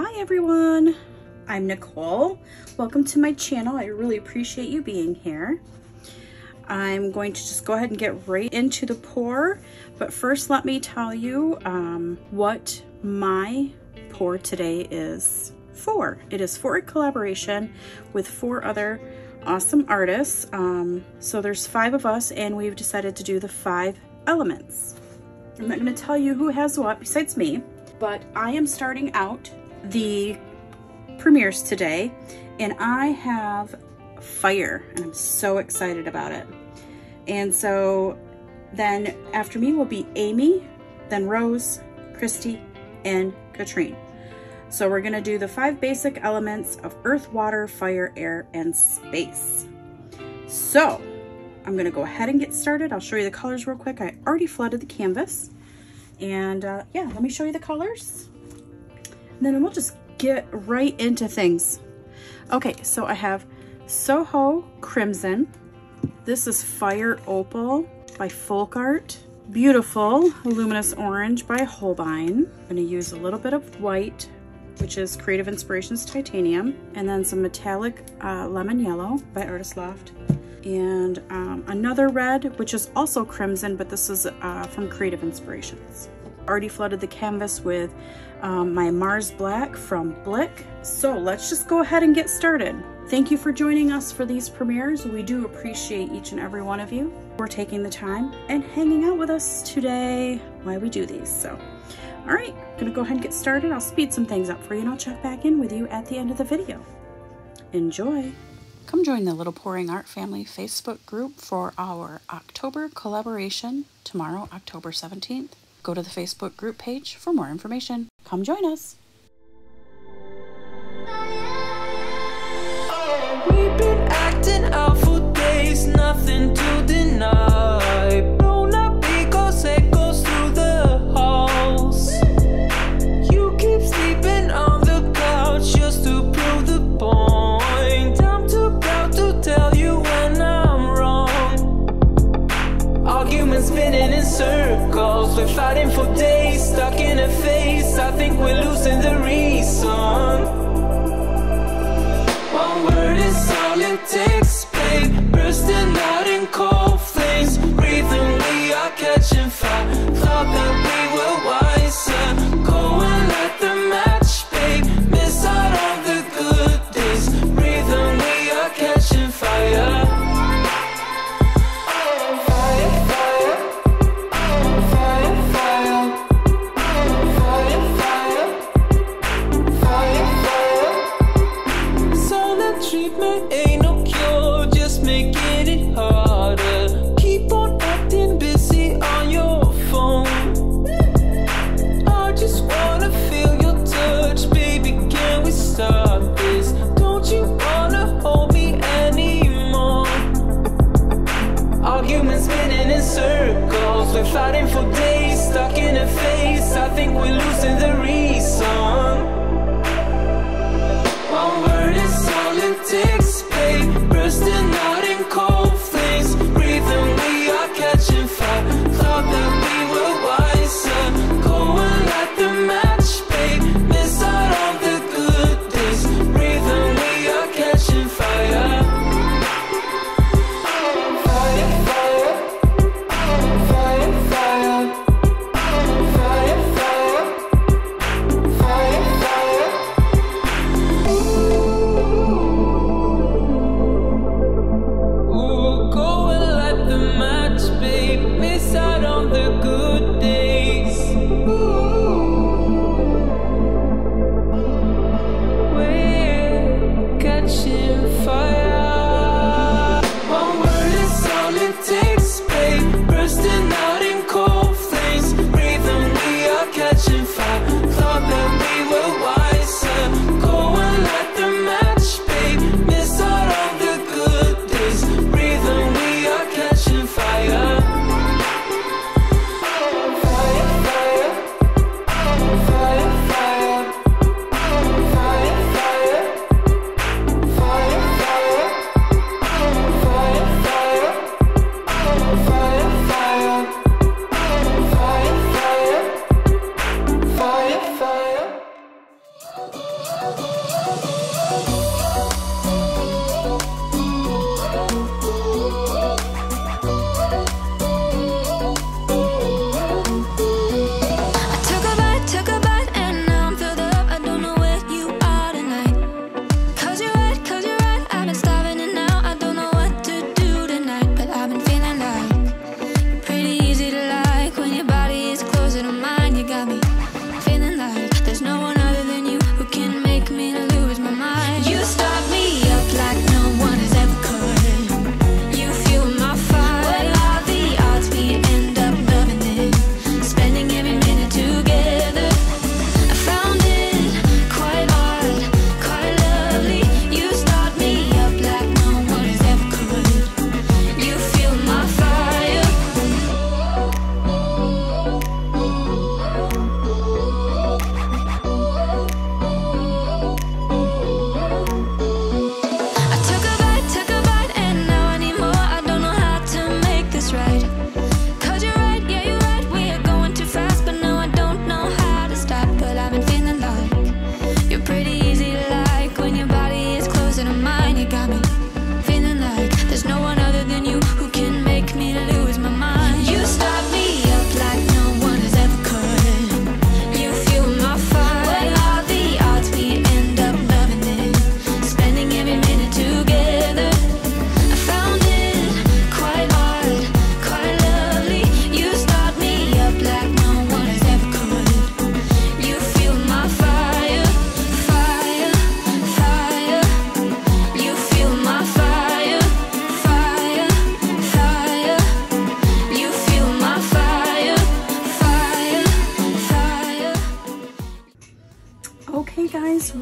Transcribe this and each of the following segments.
Hi everyone, I'm Nicole. Welcome to my channel. I really appreciate you being here. I'm going to just go ahead and get right into the pour, but first let me tell you um, what my pour today is for. It is for a collaboration with four other awesome artists. Um, so there's five of us and we've decided to do the five elements. I'm not gonna tell you who has what besides me, but I am starting out the premieres today and I have fire and I'm so excited about it. And so then after me will be Amy, then Rose, Christi, and Katrien. So we're gonna do the five basic elements of earth, water, fire, air, and space. So I'm gonna go ahead and get started. I'll show you the colors real quick. I already flooded the canvas. And uh, yeah, let me show you the colors. Then we'll just get right into things. Okay, so I have Soho Crimson. This is Fire Opal by Folk Art. Beautiful Luminous Orange by Holbein. I'm gonna use a little bit of white, which is Creative Inspirations Titanium, and then some metallic uh, lemon yellow by Artist Loft. And um, another red, which is also crimson, but this is uh, from Creative Inspirations. Already flooded the canvas with um, my Mars Black from Blick. So let's just go ahead and get started. Thank you for joining us for these premieres. We do appreciate each and every one of you for taking the time and hanging out with us today while we do these. So, all right, gonna go ahead and get started. I'll speed some things up for you and I'll check back in with you at the end of the video. Enjoy. Come join the Little Pouring Art Family Facebook group for our October collaboration tomorrow, October 17th. Go to the Facebook group page for more information. Come join us. Nothing to deny. Catching fire.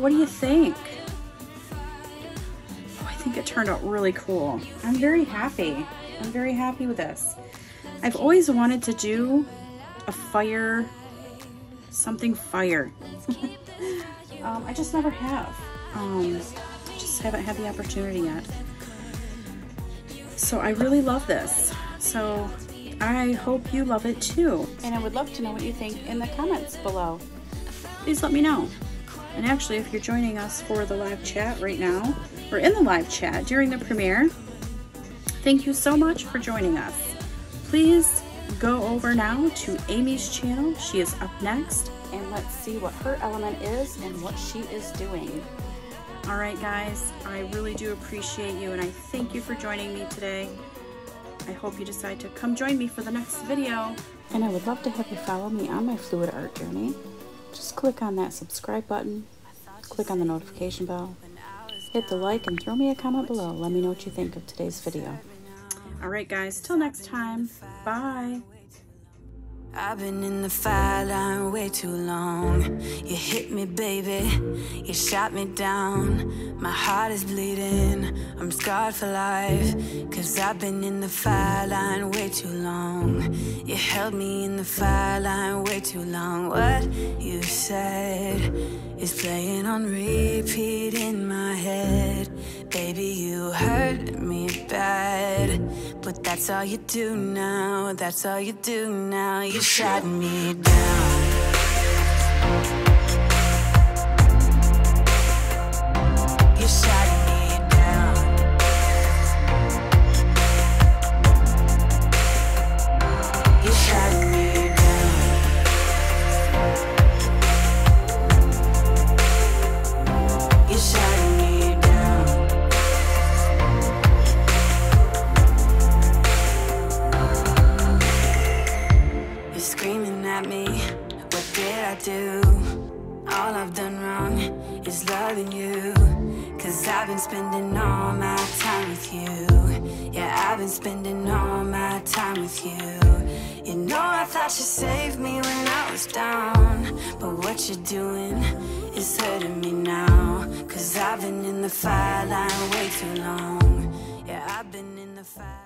What do you think? Oh, I think it turned out really cool. I'm very happy. I'm very happy with this. I've always wanted to do a fire, something fire. um, I just never have. Um, just haven't had the opportunity yet. So I really love this. So I hope you love it too. And I would love to know what you think in the comments below. Please let me know. And actually, if you're joining us for the live chat right now, or in the live chat during the premiere, thank you so much for joining us. Please go over now to Amy's channel. She is up next. And let's see what her element is and what she is doing. All right, guys, I really do appreciate you and I thank you for joining me today. I hope you decide to come join me for the next video. And I would love to have you follow me on my fluid art journey. Just click on that subscribe button, click on the notification bell, hit the like, and throw me a comment below. Let me know what you think of today's video. All right, guys, till next time, bye. I've been in the fire line way too long. You hit me, baby. You shot me down. My heart is bleeding. I'm scarred for life. Cause I've been in the fire line way too long. You held me in the fire line way too long. What you said is playing on repeat in my head. Baby, you hurt me bad. That's all you do now. That's all you do now. You shut me down. Loving you. Cause I've been spending all my time with you. Yeah, I've been spending all my time with you. You know, I thought you saved me when I was down. But what you're doing is hurting me now. Cause I've been in the fire line way too long. Yeah, I've been in the fire.